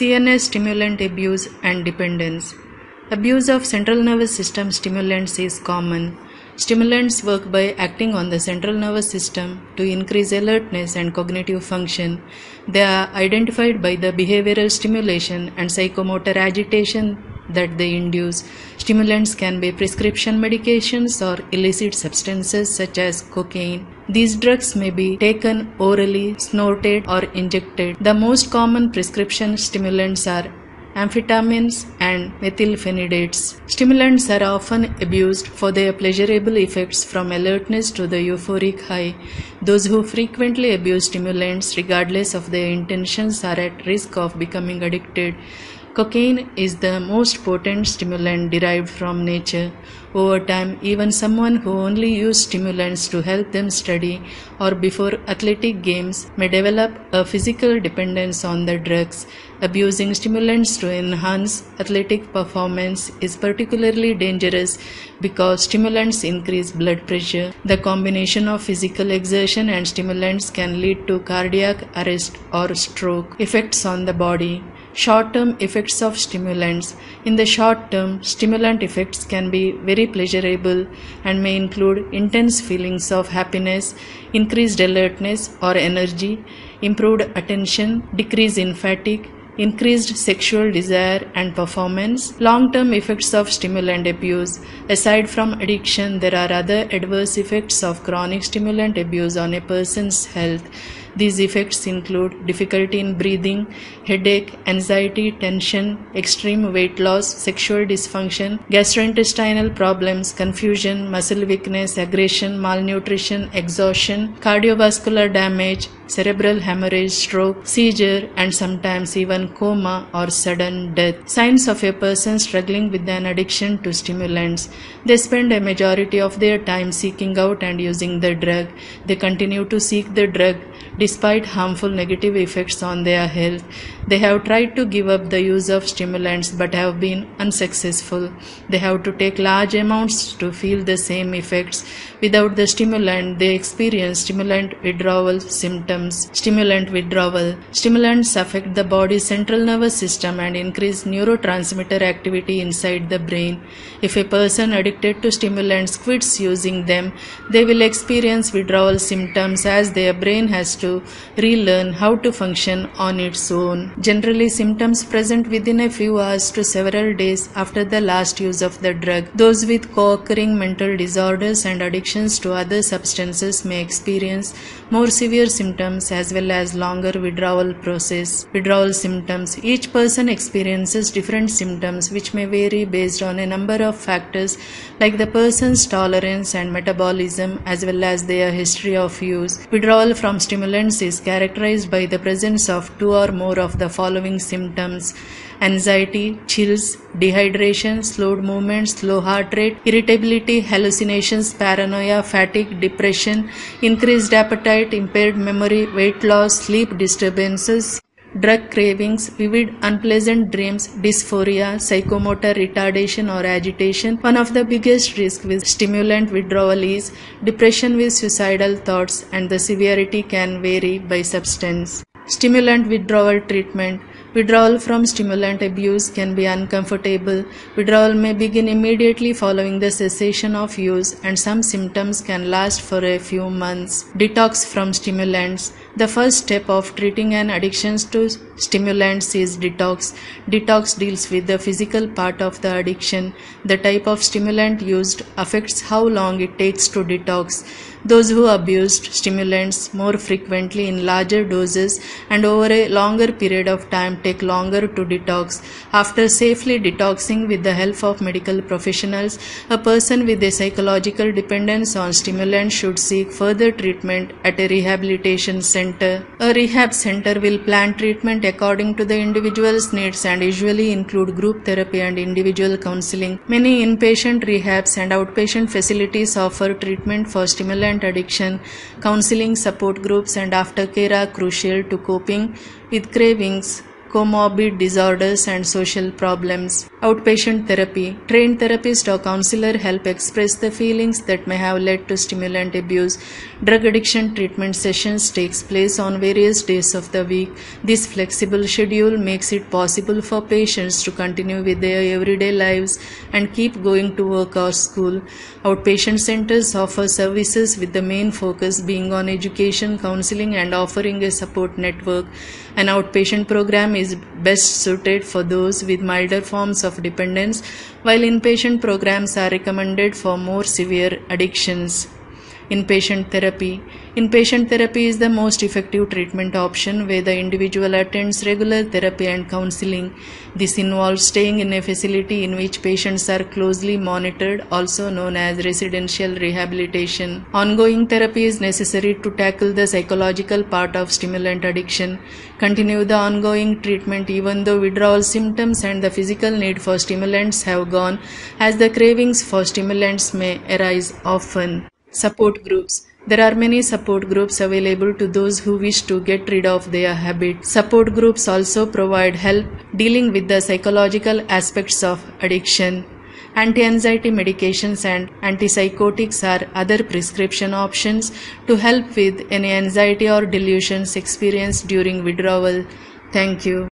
CNS stimulant abuse and dependence. Abuse of central nervous system stimulants is common. Stimulants work by acting on the central nervous system to increase alertness and cognitive function. They are identified by the behavioral stimulation and psychomotor agitation that they induce. Stimulants can be prescription medications or illicit substances such as cocaine. These drugs may be taken orally, snorted, or injected. The most common prescription stimulants are amphetamines and methylphenidates. Stimulants are often abused for their pleasurable effects from alertness to the euphoric high. Those who frequently abuse stimulants regardless of their intentions are at risk of becoming addicted. Cocaine is the most potent stimulant derived from nature. Over time, even someone who only uses stimulants to help them study or before athletic games may develop a physical dependence on the drugs. Abusing stimulants to enhance athletic performance is particularly dangerous because stimulants increase blood pressure. The combination of physical exertion and stimulants can lead to cardiac arrest or stroke. Effects on the body. Short term effects of stimulants. In the short term, stimulant effects can be very pleasurable and may include intense feelings of happiness, increased alertness or energy, improved attention, decrease in fatigue, increased sexual desire and performance. Long term effects of stimulant abuse. Aside from addiction, there are other adverse effects of chronic stimulant abuse on a person's health. These effects include difficulty in breathing, headache, anxiety, tension, extreme weight loss, sexual dysfunction, gastrointestinal problems, confusion, muscle weakness, aggression, malnutrition, exhaustion, cardiovascular damage, cerebral hemorrhage, stroke, seizure, and sometimes even coma or sudden death. Signs of a person struggling with an addiction to stimulants. They spend a majority of their time seeking out and using the drug. They continue to seek the drug despite harmful negative effects on their health. They have tried to give up the use of stimulants but have been unsuccessful. They have to take large amounts to feel the same effects. Without the stimulant, they experience stimulant withdrawal symptoms. Stimulant withdrawal. Stimulants affect the body's central nervous system and increase neurotransmitter activity inside the brain. If a person addicted to stimulants quits using them, they will experience withdrawal symptoms as their brain has to relearn how to function on its own. Generally, symptoms present within a few hours to several days after the last use of the drug. Those with co occurring mental disorders and addictions to other substances may experience more severe symptoms as well as longer withdrawal process. Withdrawal symptoms. Each person experiences different symptoms which may vary based on a number of factors like the person's tolerance and metabolism as well as their history of use. Withdrawal from stimulants is characterized by the presence of two or more of the following symptoms anxiety, chills, dehydration, slowed movements, slow heart rate, irritability, hallucinations, paranoia, fatigue, depression, increased appetite, impaired memory, weight loss, sleep disturbances, drug cravings, vivid unpleasant dreams, dysphoria, psychomotor retardation or agitation. One of the biggest risks with stimulant withdrawal is depression with suicidal thoughts and the severity can vary by substance. Stimulant withdrawal treatment Withdrawal from stimulant abuse can be uncomfortable. Withdrawal may begin immediately following the cessation of use, and some symptoms can last for a few months. Detox from stimulants. The first step of treating an addiction to stimulants is detox. Detox deals with the physical part of the addiction. The type of stimulant used affects how long it takes to detox. Those who abused stimulants more frequently in larger doses and over a longer period of time take longer to detox. After safely detoxing with the help of medical professionals, a person with a psychological dependence on stimulants should seek further treatment at a rehabilitation center. A rehab center will plan treatment according to the individual's needs and usually include group therapy and individual counseling. Many inpatient rehabs and outpatient facilities offer treatment for addiction. Counseling support groups and aftercare are crucial to coping with cravings, comorbid disorders, and social problems. Outpatient therapy. Trained therapist or counselor help express the feelings that may have led to stimulant abuse. Drug addiction treatment sessions takes place on various days of the week. This flexible schedule makes it possible for patients to continue with their everyday lives and keep going to work or school. Outpatient centers offer services with the main focus being on education, counseling and offering a support network. An outpatient program is best suited for those with milder forms of dependence, while inpatient programs are recommended for more severe addictions. Inpatient therapy. Inpatient therapy is the most effective treatment option where the individual attends regular therapy and counseling. This involves staying in a facility in which patients are closely monitored, also known as residential rehabilitation. Ongoing therapy is necessary to tackle the psychological part of stimulant addiction. Continue the ongoing treatment even though withdrawal symptoms and the physical need for stimulants have gone, as the cravings for stimulants may arise often. Support groups. There are many support groups available to those who wish to get rid of their habit. Support groups also provide help dealing with the psychological aspects of addiction. Anti anxiety medications and antipsychotics are other prescription options to help with any anxiety or delusions experienced during withdrawal. Thank you.